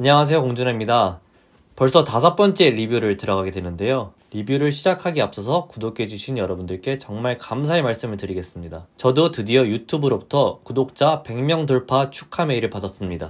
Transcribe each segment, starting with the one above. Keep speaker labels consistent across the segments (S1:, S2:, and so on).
S1: 안녕하세요 공준호입니다. 벌써 다섯 번째 리뷰를 들어가게 되는데요. 리뷰를 시작하기 앞서서 구독해주신 여러분들께 정말 감사의 말씀을 드리겠습니다. 저도 드디어 유튜브로부터 구독자 100명 돌파 축하 메일을 받았습니다.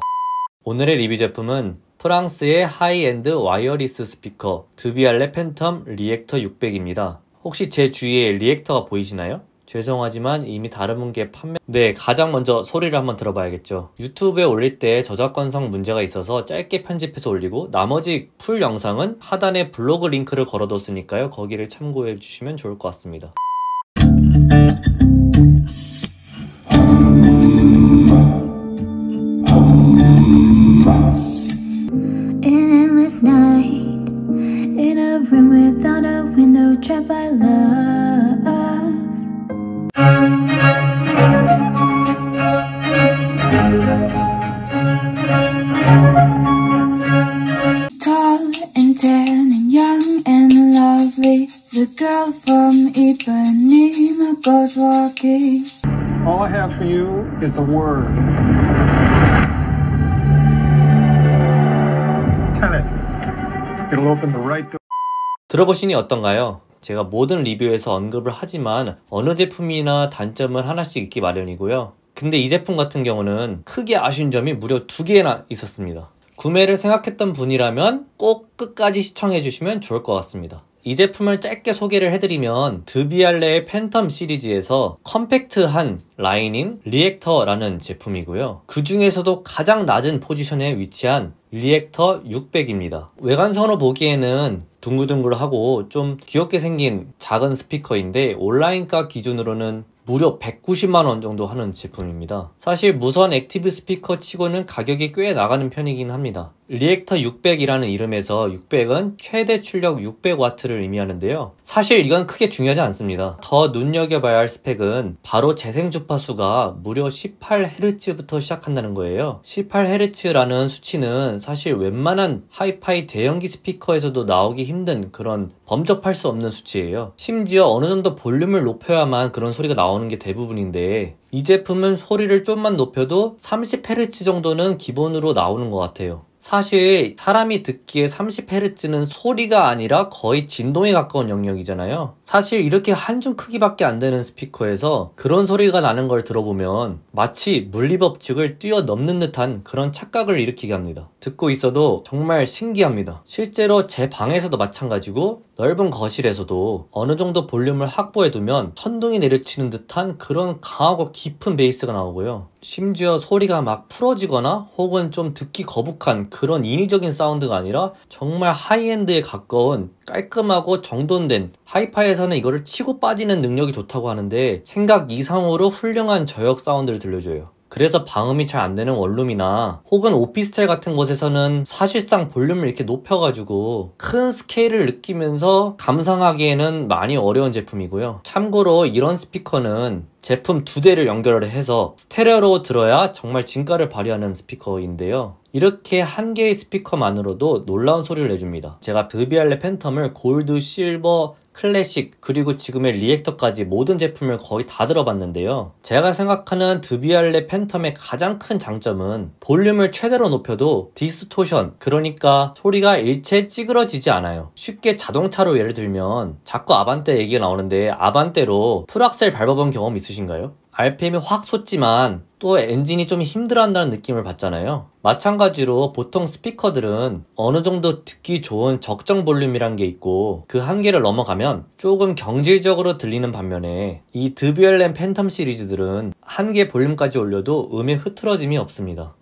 S1: 오늘의 리뷰 제품은 프랑스의 high-end wireless 스피커 드비알레 팬텀 리액터 600입니다. 혹시 제 주위에 리액터가 보이시나요? 죄송하지만 이미 다른 분께 판매 네 가장 먼저 소리를 한번 들어봐야겠죠. 유튜브에 올릴 때 저작권성 문제가 있어서 짧게 편집해서 올리고 나머지 풀 영상은 하단에 블로그 링크를 걸어뒀으니까요. 거기를 참고해 주시면 좋을 것 같습니다
S2: Tall and tan and young and lovely, the girl from Ipanema goes walking.
S3: All I have for you is a word. Tenet. It'll open the right door.
S1: 들어보시니 어떤가요? 제가 모든 리뷰에서 언급을 하지만 어느 제품이나 단점은 하나씩 있기 마련이고요. 근데 이 제품 같은 경우는 크게 아쉬운 점이 무려 두 개나 있었습니다. 구매를 생각했던 분이라면 꼭 끝까지 시청해 주시면 좋을 것 같습니다. 이 제품을 짧게 소개를 해드리면 드비알레의 팬텀 시리즈에서 컴팩트한 라인인 리액터라는 제품이고요. 그 중에서도 가장 낮은 포지션에 위치한 리액터 600입니다. 외관선으로 보기에는 둥글둥글하고 좀 귀엽게 생긴 작은 스피커인데 온라인가 기준으로는 무려 190만원 정도 하는 제품입니다. 사실 무선 active 스피커 치고는 가격이 꽤 나가는 편이긴 합니다. 리액터 600이라는 이름에서 600은 최대 출력 600W를 의미하는데요. 사실 이건 크게 중요하지 않습니다. 더 눈여겨봐야 할 스펙은 바로 재생 주파수가 무려 18Hz부터 시작한다는 거예요. 18Hz라는 수치는 사실 웬만한 하이파이 대형기 스피커에서도 나오기 힘든 그런 범접할 수 없는 수치예요. 심지어 어느 정도 볼륨을 높여야만 그런 소리가 나오는 게 대부분인데 이 제품은 소리를 좀만 높여도 30Hz 정도는 기본으로 나오는 것 같아요. 사실 사람이 듣기에 30Hz는 소리가 아니라 거의 진동에 가까운 영역이잖아요. 사실 이렇게 한 줌 크기밖에 안 되는 스피커에서 그런 소리가 나는 걸 들어보면 마치 물리법칙을 뛰어넘는 듯한 그런 착각을 일으키게 합니다. 듣고 있어도 정말 신기합니다. 실제로 제 방에서도 마찬가지고 넓은 거실에서도 어느 정도 볼륨을 확보해두면 천둥이 내려치는 듯한 그런 강하고 깊은 베이스가 나오고요. 심지어 소리가 막 풀어지거나 혹은 좀 듣기 거북한 그런 인위적인 사운드가 아니라 정말 하이엔드에 가까운 깔끔하고 정돈된 하이파이에서는 이거를 치고 빠지는 능력이 좋다고 하는데 생각 이상으로 훌륭한 저역 사운드를 들려줘요. 그래서 방음이 잘 안 되는 원룸이나 혹은 오피스텔 같은 곳에서는 사실상 볼륨을 이렇게 높여가지고 큰 스케일을 느끼면서 감상하기에는 많이 어려운 제품이고요. 참고로 이런 스피커는 제품 두 대를 연결을 해서 스테레오로 들어야 정말 진가를 발휘하는 스피커인데요. 이렇게 한 개의 스피커만으로도 놀라운 소리를 내줍니다. 제가 드비알레 팬텀을 골드, 실버, 클래식 그리고 지금의 리액터까지 모든 제품을 거의 다 들어봤는데요. 제가 생각하는 드비알레 팬텀의 가장 큰 장점은 볼륨을 최대로 높여도 distortion 그러니까 소리가 일체 찌그러지지 않아요. 쉽게 자동차로 예를 들면 자꾸 아반떼 얘기가 나오는데 아반떼로 풀악셀 밟아본 경험 있으신가요? RPM이 확 솟지만 또 엔진이 좀 힘들어한다는 느낌을 받잖아요. 마찬가지로 보통 스피커들은 어느 정도 듣기 좋은 적정 볼륨이란 게 있고 그 한계를 넘어가면 조금 경질적으로 들리는 반면에 이 드비알레 팬텀 시리즈들은 한계 볼륨까지 올려도 음의 흐트러짐이 없습니다.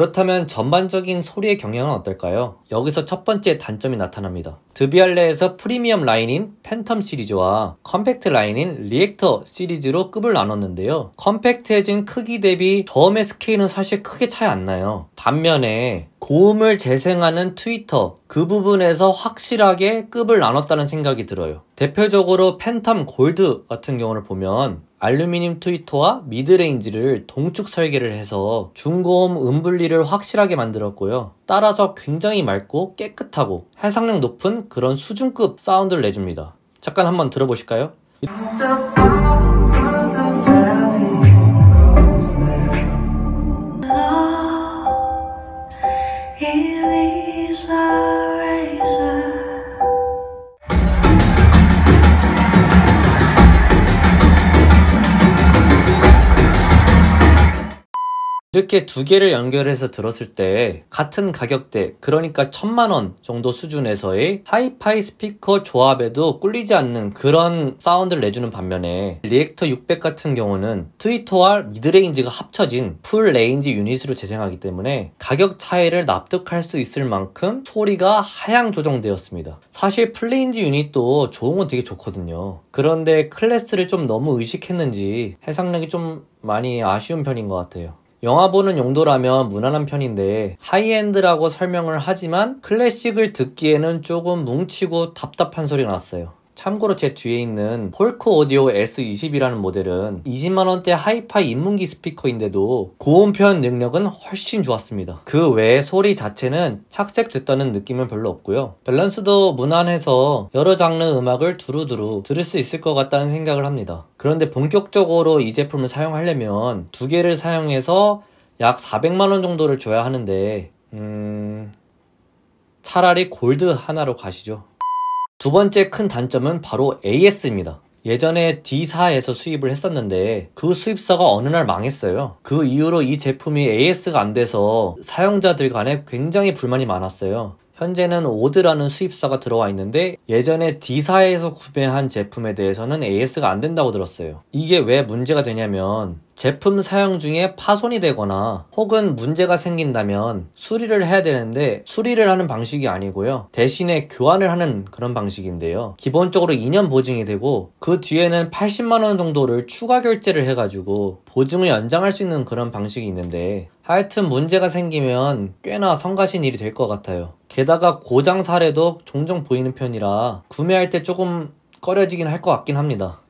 S1: 그렇다면 전반적인 소리의 경향은 어떨까요? 여기서 첫 번째 단점이 나타납니다. 드비알레에서 프리미엄 라인인 팬텀 시리즈와 컴팩트 라인인 리액터 시리즈로 급을 나눴는데요. 컴팩트해진 크기 대비 저음의 스케일은 사실 크게 차이 안 나요. 반면에 고음을 재생하는 트위터 그 부분에서 확실하게 급을 나눴다는 생각이 들어요. 대표적으로 팬텀 골드 같은 경우를 보면 알루미늄 트위터와 midrange를 동축 설계를 해서 중고음 음분리를 확실하게 만들었고요. 따라서 굉장히 맑고 깨끗하고 해상력 높은 그런 수준급 사운드를 내줍니다. 잠깐 한번 들어보실까요? 이렇게 두 개를 연결해서 들었을 때 같은 가격대 그러니까 천만 원 정도 수준에서의 하이파이 스피커 조합에도 꿀리지 않는 그런 사운드를 내주는 반면에 리액터 600 같은 경우는 트위터와 midrange가 합쳐진 full range 유닛으로 재생하기 때문에 가격 차이를 납득할 수 있을 만큼 소리가 하향 조정되었습니다. 사실 full range 유닛도 좋은 건 되게 좋거든요. 그런데 클래스를 좀 너무 의식했는지 해상력이 좀 많이 아쉬운 편인 것 같아요. 영화 보는 용도라면 무난한 편인데 하이엔드라고 설명을 하지만 클래식을 듣기에는 조금 뭉치고 답답한 소리가 났어요. 참고로 제 뒤에 있는 폴크 오디오 S20이라는 모델은 20만원대 하이파이 입문기 스피커인데도 고음 표현 능력은 훨씬 좋았습니다. 그 외에 소리 자체는 착색됐다는 느낌은 별로 없고요. 밸런스도 무난해서 여러 장르 음악을 두루두루 들을 수 있을 것 같다는 생각을 합니다. 그런데 본격적으로 이 제품을 사용하려면 두 개를 사용해서 약 400만원 정도를 줘야 하는데 음... 차라리 골드 하나로 가시죠. 두 번째 큰 단점은 바로 AS입니다. 예전에 D사에서 수입을 했었는데 그 수입사가 어느 날 망했어요. 그 이후로 이 제품이 AS가 안 돼서 사용자들 간에 굉장히 불만이 많았어요. 현재는 오드라는 수입사가 들어와 있는데 예전에 D사에서 구매한 제품에 대해서는 AS가 안 된다고 들었어요. 이게 왜 문제가 되냐면 제품 사용 중에 파손이 되거나 혹은 문제가 생긴다면 수리를 해야 되는데 수리를 하는 방식이 아니고요. 대신에 교환을 하는 그런 방식인데요. 기본적으로 2년 보증이 되고 그 뒤에는 80만원 정도를 추가 결제를 해가지고 보증을 연장할 수 있는 그런 방식이 있는데 하여튼 문제가 생기면 꽤나 성가신 일이 될 것 같아요. 게다가 고장 사례도 종종 보이는 편이라 구매할 때 조금 꺼려지긴 할 것 같긴 합니다.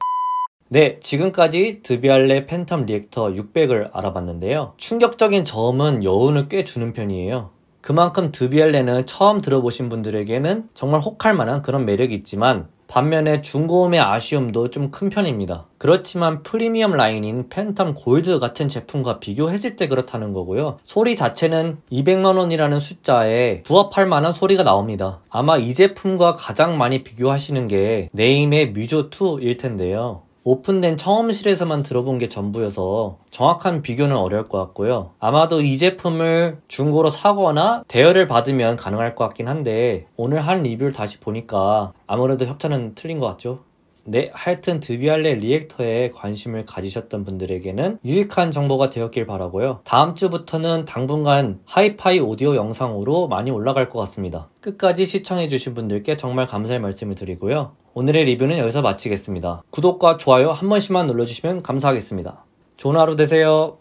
S1: 네, 지금까지 드비알레 팬텀 리액터 600을 알아봤는데요. 충격적인 점은 여운을 꽤 주는 편이에요. 그만큼 드비알레는 처음 들어보신 분들에게는 정말 혹할 만한 그런 매력이 있지만 반면에 중고음의 아쉬움도 좀 큰 편입니다. 그렇지만 프리미엄 라인인 팬텀 골드 같은 제품과 비교했을 때 그렇다는 거고요. 소리 자체는 200만원이라는 숫자에 부합할 만한 소리가 나옵니다. 아마 이 제품과 가장 많이 비교하시는 게 네임의 뮤조2일 텐데요. 오픈된 처음실에서만 들어본 게 전부여서 정확한 비교는 어려울 것 같고요. 아마도 이 제품을 중고로 사거나 대여를 받으면 가능할 것 같긴 한데 오늘 한 리뷰를 다시 보니까 아무래도 협찬은 틀린 것 같죠? 네, 하여튼 드비알레 리액터에 관심을 가지셨던 분들에게는 유익한 정보가 되었길 바라고요. 다음 주부터는 당분간 하이파이 오디오 영상으로 많이 올라갈 것 같습니다. 끝까지 시청해주신 분들께 정말 감사의 말씀을 드리고요. 오늘의 리뷰는 여기서 마치겠습니다. 구독과 좋아요 한 번씩만 눌러주시면 감사하겠습니다. 좋은 하루 되세요.